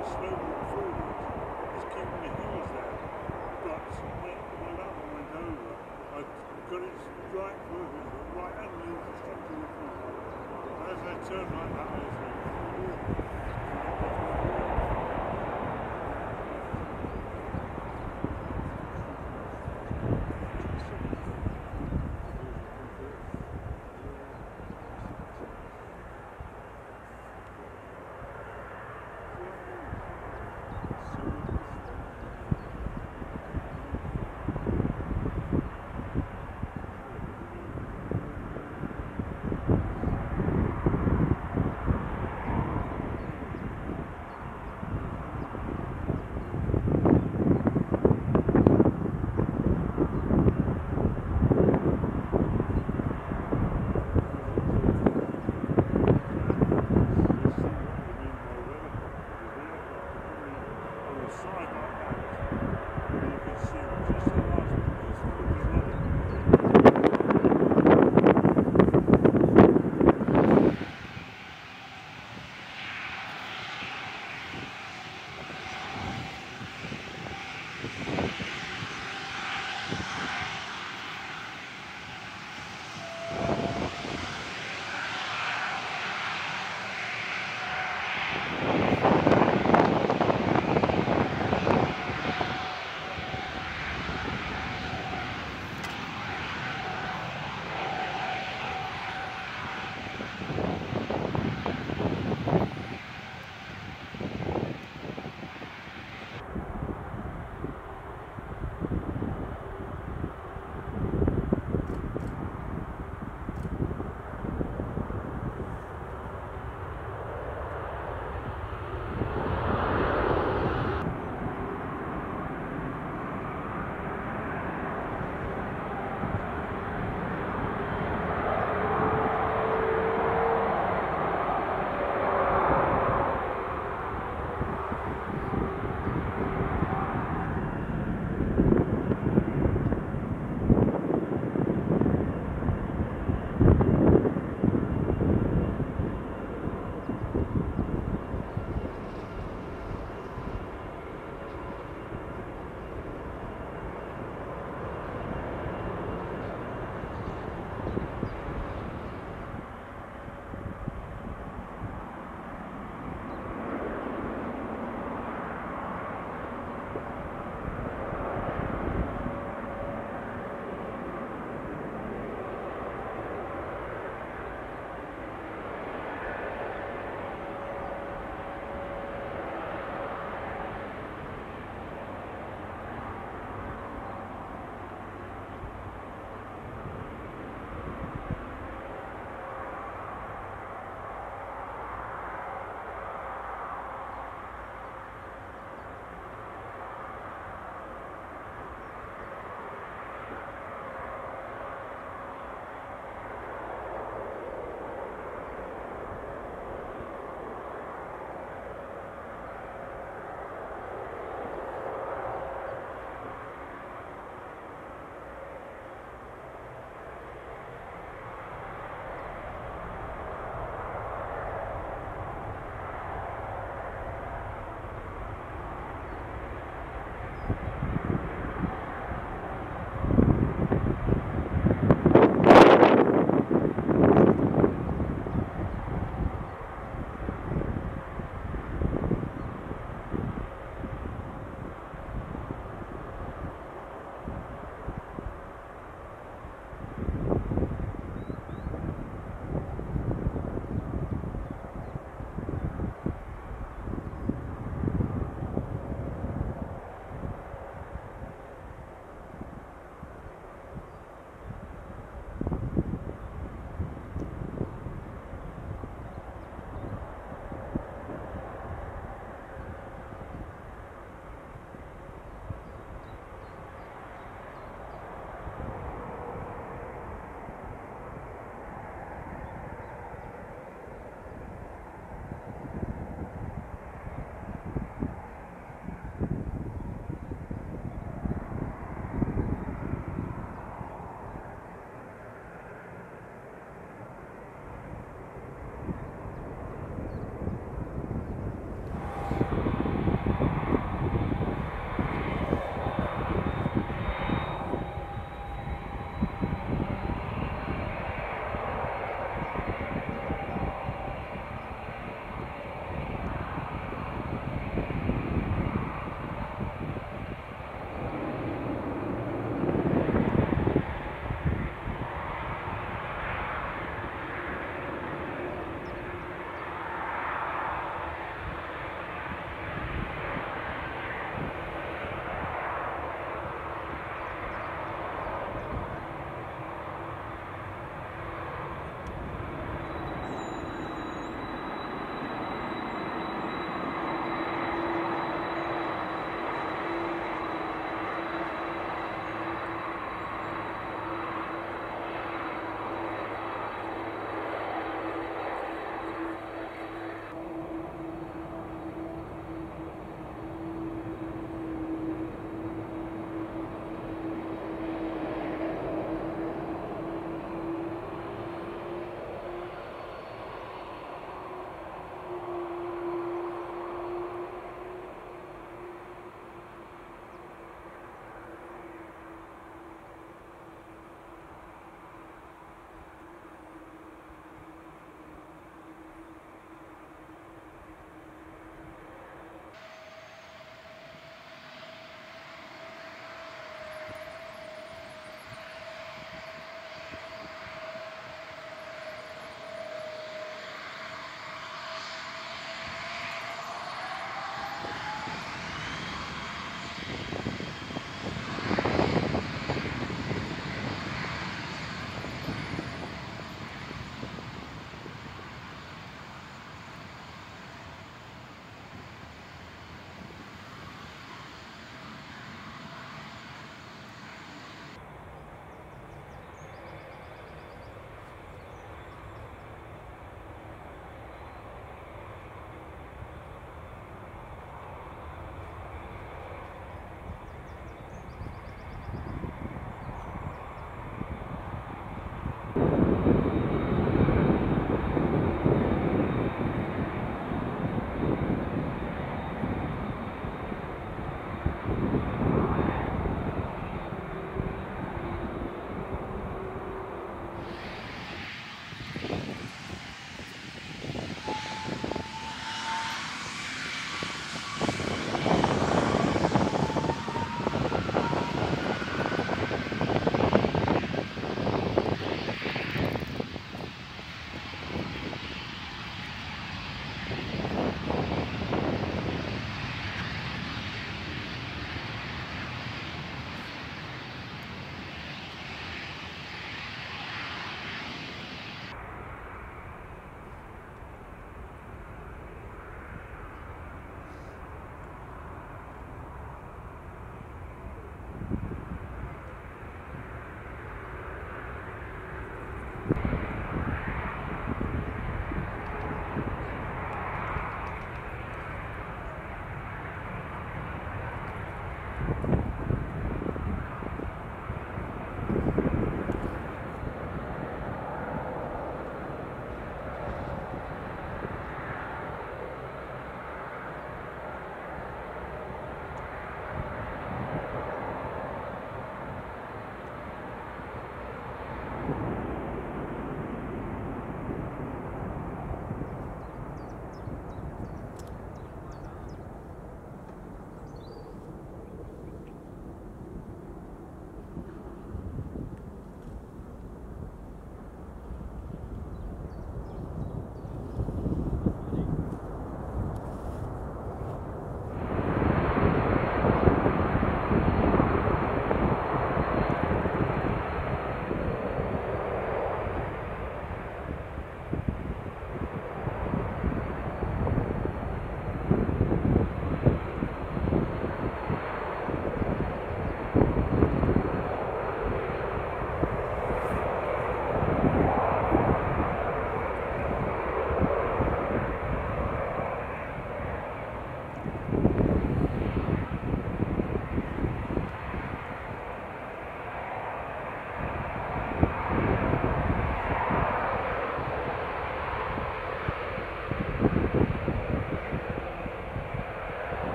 actually